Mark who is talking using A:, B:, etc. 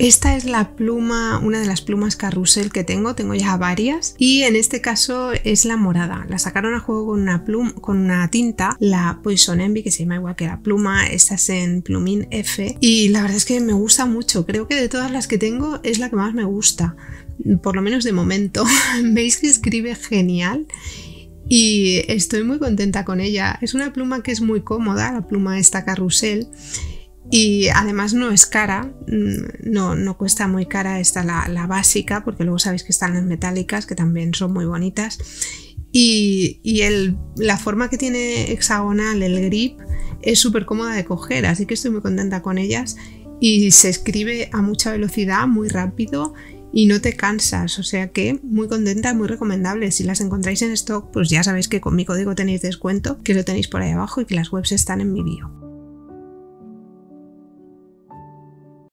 A: Esta es la pluma, una de las plumas carrusel que tengo, tengo ya varias y en este caso es la morada. La sacaron a juego con una pluma, con una tinta, la Poison Envy que se llama igual que la pluma, esta es en plumín F y la verdad es que me gusta mucho, creo que de todas las que tengo es la que más me gusta, por lo menos de momento. Veis que escribe genial y estoy muy contenta con ella. Es una pluma que es muy cómoda, la pluma esta carrusel y además no es cara, mm, no, cuesta muy cara esta la, básica, porque luego sabéis que están las metálicas, que también son muy bonitas. Y, y el, la forma que tiene hexagonal el grip es súper cómoda de coger, así que estoy muy contenta con ellas. Y se escribe a mucha velocidad, muy rápido y no te cansas, o sea que muy contenta, muy recomendable. Si las encontráis en stock, pues ya sabéis que con mi código tenéis descuento, que lo tenéis por ahí abajo y que las webs están en mi bio.